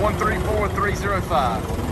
134305.